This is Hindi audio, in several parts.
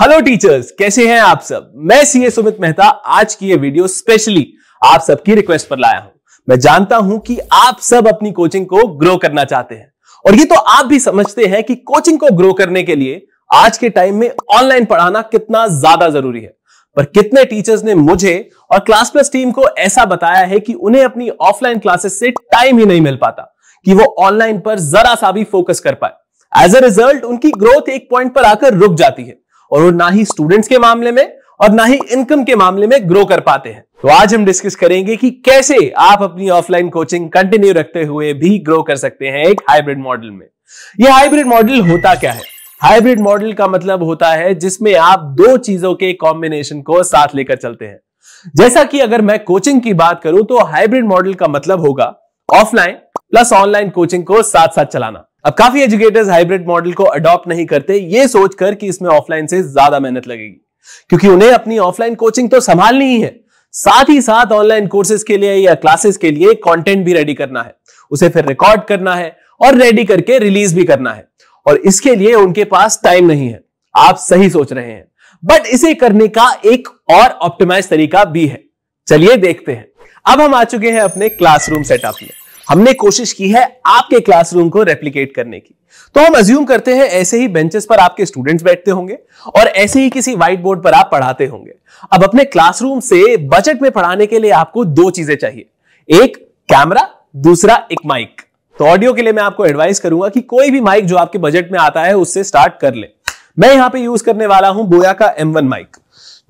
हेलो टीचर्स कैसे हैं आप सब? मैं सीए सुमित मेहता। आज की ये वीडियो स्पेशली आप सबकी रिक्वेस्ट पर लाया हूँ। मैं जानता हूँ कि आप सब अपनी कोचिंग को ग्रो करना चाहते हैं। और ये तो आप भी समझते हैं कि कोचिंग को ग्रो करने के लिए आज के टाइम में ऑनलाइन पढ़ाना कितना ज़्यादा ज़रूरी है। पर कितने टीचर्स ने मुझे और क्लास प्लस टीम को ऐसा बताया है कि उन्हें अपनी ऑफलाइन क्लासेस से टाइम ही नहीं मिल पाता, कि वो ऑनलाइन पर जरा सा भी फोकस कर पाए। एज अ रिज़ल्ट उनकी ग्रोथ एक पॉइंट पर आकर रुक जाती है। और वो ना ही स्टूडेंट्स के मामले में और ना ही इनकम के मामले में ग्रो कर पाते हैं। तो आज हम डिस्कस करेंगे कि कैसे आप अपनी ऑफलाइन कोचिंग कंटिन्यू रखते हुए भी ग्रो कर सकते हैं एक हाइब्रिड मॉडल में। यह हाइब्रिड मॉडल होता क्या है? हाइब्रिड मॉडल का मतलब होता है जिसमें आप दो चीज़ों के कॉम्बिनेशन को साथ लेकर चलते हैं। जैसा कि अगर मैं कोचिंग की बात करूँ तो हाइब्रिड मॉडल का मतलब होगा ऑफलाइन प्लस ऑनलाइन कोचिंग को साथ साथ चलाना। अब काफ़ी एजुकेटर्स हाइब्रिड मॉडल को अडॉप्ट नहीं करते, ये सोचकर कि इसमें ऑफलाइन से ज़्यादा मेहनत लगेगी। क्योंकि उन्हें अपनी ऑफलाइन कोचिंग तो संभालनी ही है। साथ ही साथ ऑनलाइन कोर्सेज के लिए या क्लासेस के लिए कंटेंट भी रेडी करना है। उसे फिर रिकॉर्ड करना है और रेडी करके रिलीज़ भी करना है। और इसके लिए उनके पास टाइम नहीं है। आप सही सोच रहे हैं। बट इसे करने का एक और ऑप्टिमाइज तरीका भी है। चलिए देखते हैं। अब हम आ चुके हैं अपने क्लासरूम सेटअप में। हमने कोशिश की है आपके क्लासरूम को रेप्लीकेट करने की। तो हम अज्यूम करते हैं ऐसे ही बेंचेस पर आपके स्टूडेंट्स बैठते होंगे और ऐसे ही किसी व्हाइट बोर्ड पर आप पढ़ाते होंगे। अब अपने क्लासरूम से बजट में पढ़ाने के लिए आपको दो चीज़ें चाहिए। एक कैमरा दूसरा, एक माइक तो ऑडियो के लिए मैं आपको एडवाइस करूँगा कि कोई भी माइक जो आपके बजट में आता है, उससे स्टार्ट कर ले। मैं यहाँ पे यूज़ करने वाला हूँ बोया का M1 माइक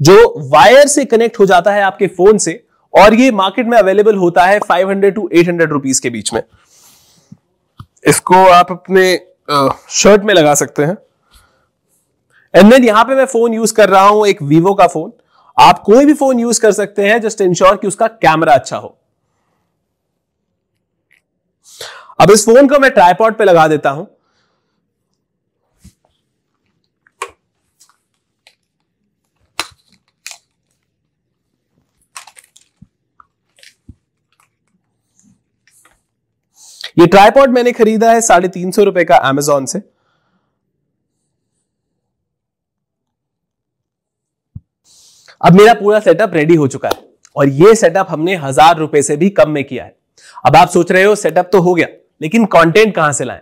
जो वायर से कनेक्ट हो जाता है आपके फ़ोन से। और ये मार्केट में अवेलेबल होता है 500 टू 800 रुपीज़ के बीच में। इसको आप अपने शर्ट में लगा सकते हैं। एंड देन यहाँ पे मैं फ़ोन यूज़ कर रहा हूँ, एक वीवो का फ़ोन आप कोई भी फ़ोन यूज़ कर सकते हैं जस्ट इंश्योर कि उसका कैमरा अच्छा हो। अब इस फ़ोन को मैं ट्राईपॉड पे लगा देता हूँ। ये ट्राईपॉड मैंने खरीदा है साढ़े तीन सौ रुपए का एमेजॉन से। अब मेरा पूरा सेटअप रेडी हो चुका है और ये सेटअप हमने हज़ार रुपए से भी कम में किया है। अब आप सोच रहे हो सेटअप तो हो गया, लेकिन कंटेंट कहाँ से लाएँ?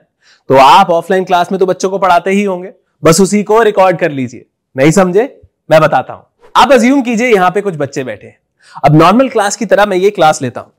तो आप ऑफलाइन क्लास में तो बच्चों को पढ़ाते ही होंगे, बस उसी को रिकॉर्ड कर लीजिए। नहीं समझे? मैं बताता हूँ। आप अज्यूम कीजिए यहाँ पे कुछ बच्चे बैठे हैं। अब नॉर्मल क्लास की तरह मैं ये क्लास लेता हूँ।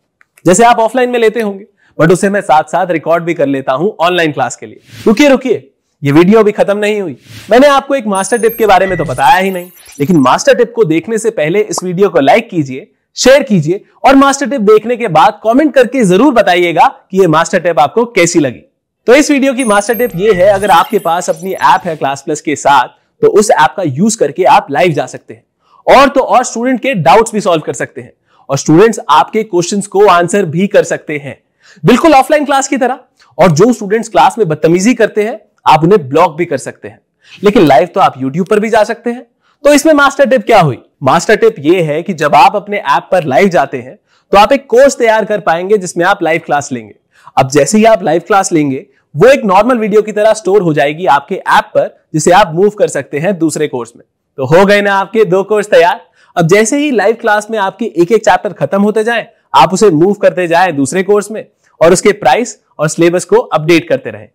जैसे आप ऑफलाइन में लेते होंगे बट उसे मैं साथ साथ रिकॉर्ड भी कर लेता हूँ ऑनलाइन क्लास के लिए। रुकिए रुकिए। ये वीडियो अभी खत्म नहीं हुई। मैंने आपको एक मास्टर टिप के बारे में तो बताया ही नहीं। लेकिन मास्टर टिप को देखने से पहले इस वीडियो को लाइक कीजिए शेयर कीजिए और मास्टर टिप देखने के बाद कमेंट करके ज़रूर बताइएगा कि ये मास्टर टिप आपको कैसी लगी। तो इस वीडियो की मास्टर टिप ये है, अगर आपके पास अपनी ऐप है क्लास प्लस के साथ तो उस ऐप का यूज़ करके आप लाइव जा सकते हैं। और तो और स्टूडेंट के डाउट्स भी सॉल्व कर सकते हैं। और स्टूडेंट्स आपके क्वेश्चंस को आंसर भी कर सकते हैं। बिल्कुल ऑफलाइन क्लास की तरह। और जो स्टूडेंट्स क्लास में बदतमीजी करते हैं, आप उन्हें ब्लॉक भी कर सकते हैं। लेकिन लाइव तो आप यूट्यूब पर भी जा सकते हैं। तो इसमें मास्टर टिप क्या हुई? मास्टर टिप यह है कि जब आप अपने ऐप पर लाइव जाते हैं तो आप एक कोर्स तैयार कर पाएँगे जिसमें आप लाइव क्लास लेंगे। अब जैसे ही आप लाइव क्लास लेंगे, वो एक नॉर्मल वीडियो की तरह स्टोर हो जाएगी आपके ऐप पर, जिसे आप मूव कर सकते हैं दूसरे कोर्स में। तो हो गए ना आपके दो कोर्स तैयार। अब जैसे ही लाइव क्लास में आपके एक एक चैप्टर खत्म होते जाए, आप उसे मूव करते जाए दूसरे कोर्स में। और उसके प्राइस और सिलेबस को अपडेट करते रहे।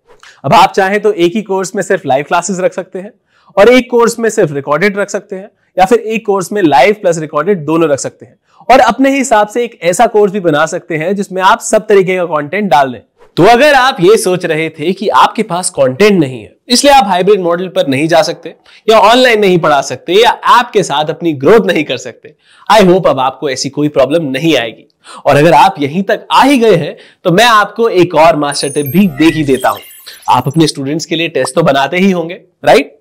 अब आप चाहें तो एक ही कोर्स में सिर्फ़ लाइव क्लासेस रख सकते हैं और एक कोर्स में सिर्फ़ रिकॉर्डेड रख सकते हैं या फिर एक कोर्स में लाइव प्लस रिकॉर्डेड दोनों रख सकते हैं। और अपने ही हिसाब से एक ऐसा कोर्स भी बना सकते हैं जिसमें आप सब तरीके का कंटेंट डाल दें। तो अगर आप ये सोच रहे थे कि आपके पास कंटेंट नहीं है, इसलिए आप हाइब्रिड मॉडल पर नहीं जा सकते, या ऑनलाइन नहीं पढ़ा सकते, या ऐप के साथ अपनी ग्रोथ नहीं कर सकते आई होप अब आपको ऐसी कोई प्रॉब्लम नहीं आएगी। और अगर आप यहीं तक आ ही गए हैं तो मैं आपको एक और मास्टर टिप भी दे ही देता हूँ। आप अपने स्टूडेंट्स के लिए टेस्ट तो बनाते ही होंगे राइट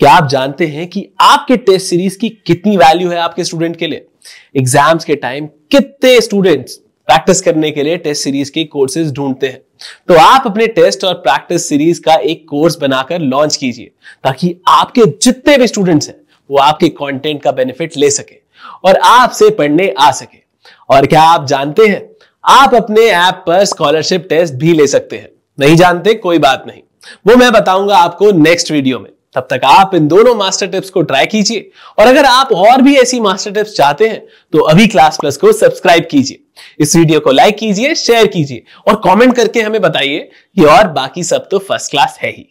क्या आप जानते हैं कि आपके टेस्ट सीरीज़ की कितनी वैल्यू है आपके स्टूडेंट के लिए? एग्ज़ाम्स के टाइम कितने स्टूडेंट्स प्रैक्टिस करने के लिए टेस्ट सीरीज़ के कोर्सेज ढूंढते हैं। तो आप अपने टेस्ट और प्रैक्टिस सीरीज़ का एक कोर्स बनाकर लॉन्च कीजिए, ताकि आपके जितने भी स्टूडेंट्स हैं, वो आपके कंटेंट का बेनिफिट ले सके और आपसे पढ़ने आ सके। और क्या आप जानते हैं, आप अपने ऐप पर स्कॉलरशिप टेस्ट भी ले सकते हैं। नहीं जानते, कोई बात नहीं। वो मैं बताऊँगा आपको नेक्स्ट वीडियो में। तब तक आप इन दोनों मास्टर टिप्स को ट्राई कीजिए। और अगर आप और भी ऐसी मास्टर टिप्स चाहते हैं तो अभी क्लास प्लस को सब्सक्राइब कीजिए। इस वीडियो को लाइक कीजिए, शेयर कीजिए और कमेंट करके हमें बताइए कि और बाकी सब तो फ़र्स्ट क्लास है ही।